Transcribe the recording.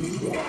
Yeah.